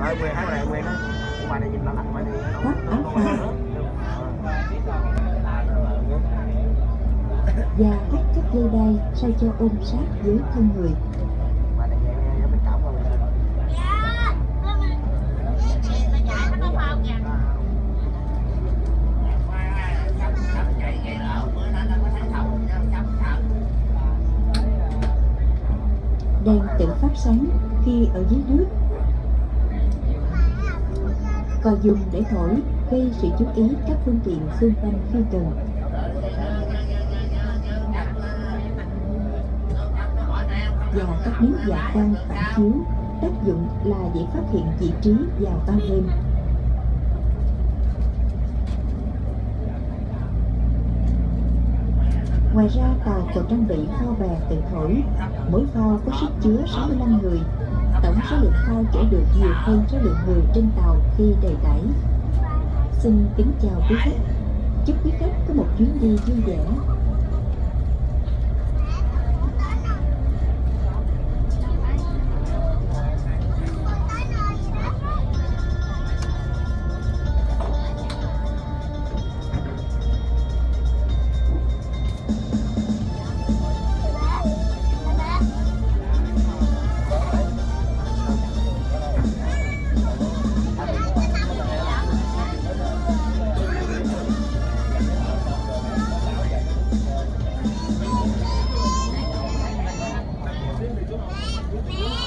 Rồi Nguyên hát này đó. Nhìn và thắt các dây đai sao cho ôm sát dưới thân người. Đèn tự phát sáng khi ở dưới nước còn dùng để thổi gây sự chú ý các phương tiện xung quanh khi cần và các miếng dạ quang phản chiếu tác dụng là để phát hiện vị trí vào ban đêm. Ngoài ra tàu còn trang bị phao bè tự thổi, mỗi phao có sức chứa 65 người. Tổng số lượng phao chở được nhiều hơn số lượng người trên tàu khi đầy tải. Xin kính chào quý khách. Chúc quý khách có một chuyến đi vui vẻ. Tôi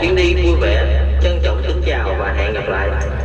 chuyến đi vui vẻ trân trọng kính chào và hẹn gặp lại.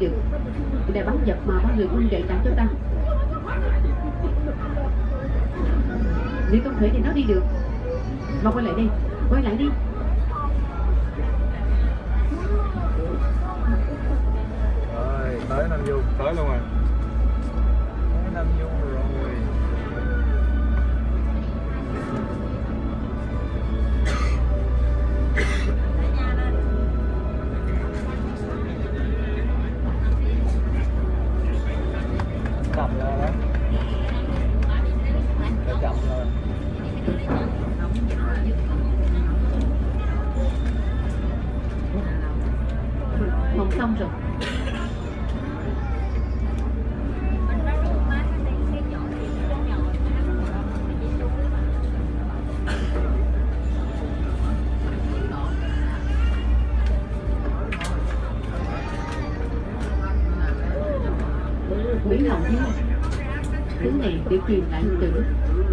được. Để bắn giật mà bắn người quân gậy trả cho ta. Nếu không thể thì nó đi được. Mà quay lại đi, quay lại đi. Tới nam du tới luôn rồi. để tìm lại tử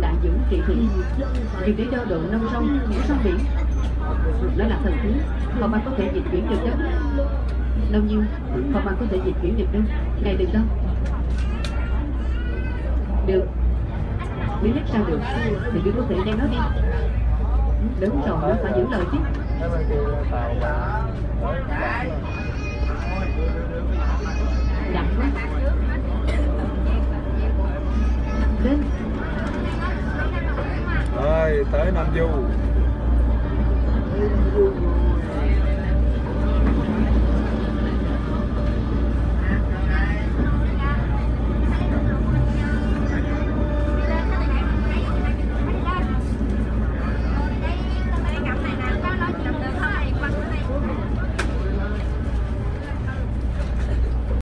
đại dũng trị thủy vì để đo độ nông sông sông biển. Đó là thần khí còn bạn có thể dịch chuyển được đâu đâu nhiêu còn bạn có thể dịch chuyển được đâu. Ngày được đâu? Được. Biết biết sao được, thì biết có thể đem nó đi. Đúng rồi nó phải giữ lời chứ. está en Andiou.